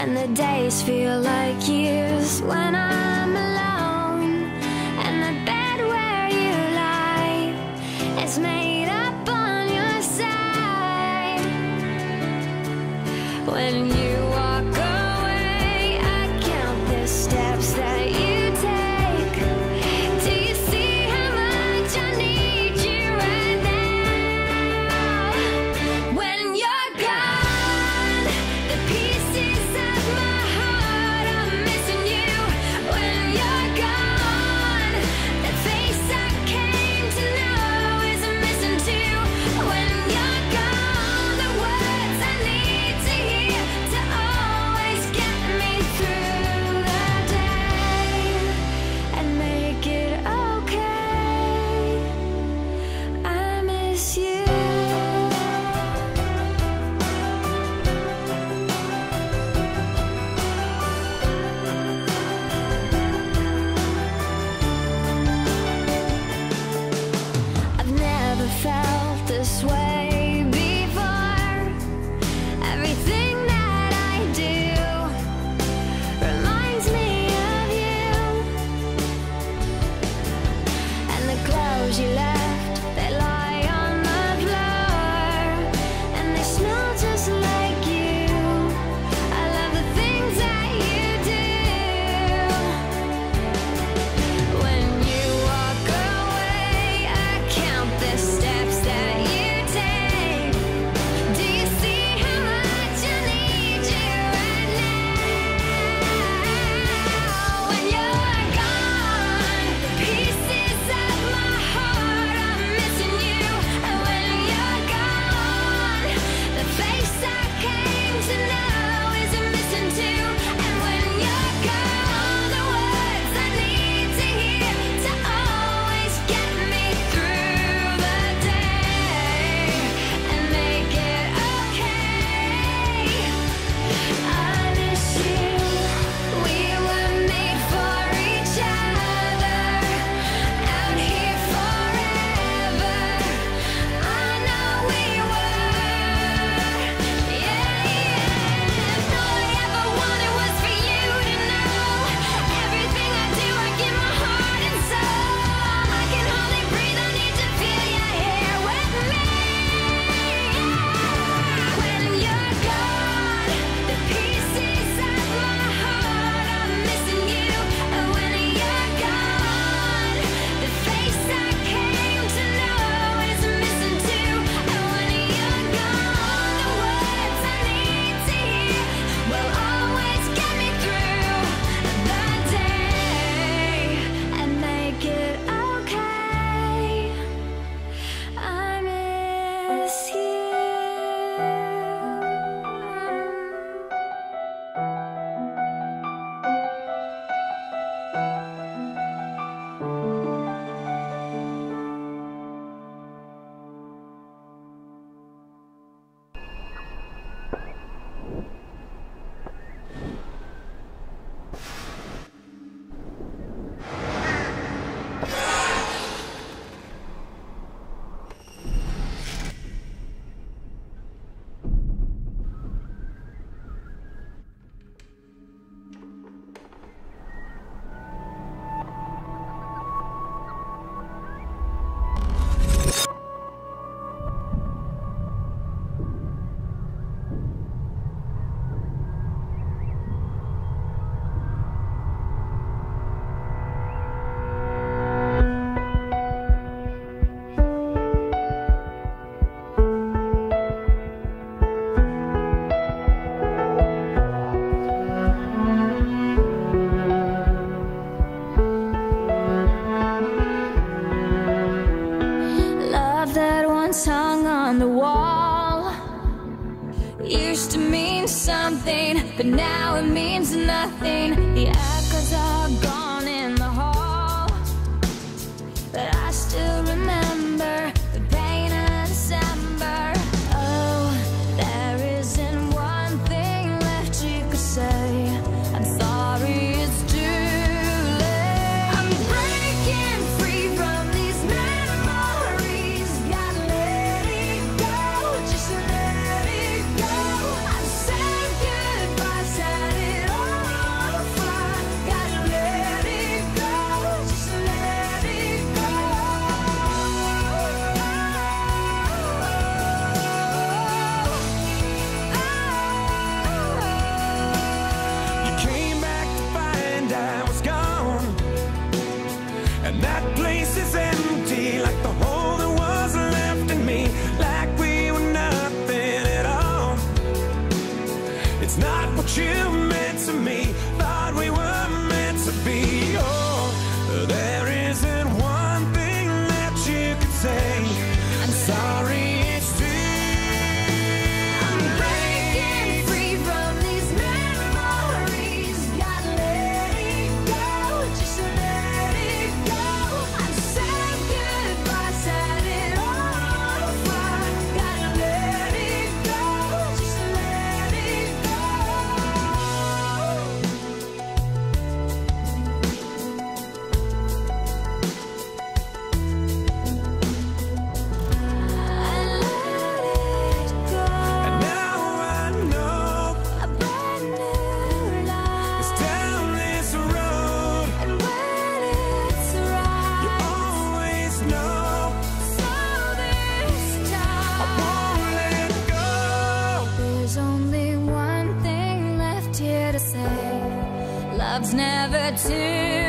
And the days feel like years when I'm alone. And the bed where you lie is made up on your side. When you tongue on the wall Used to mean something, but now it means nothing yeah. Love's never too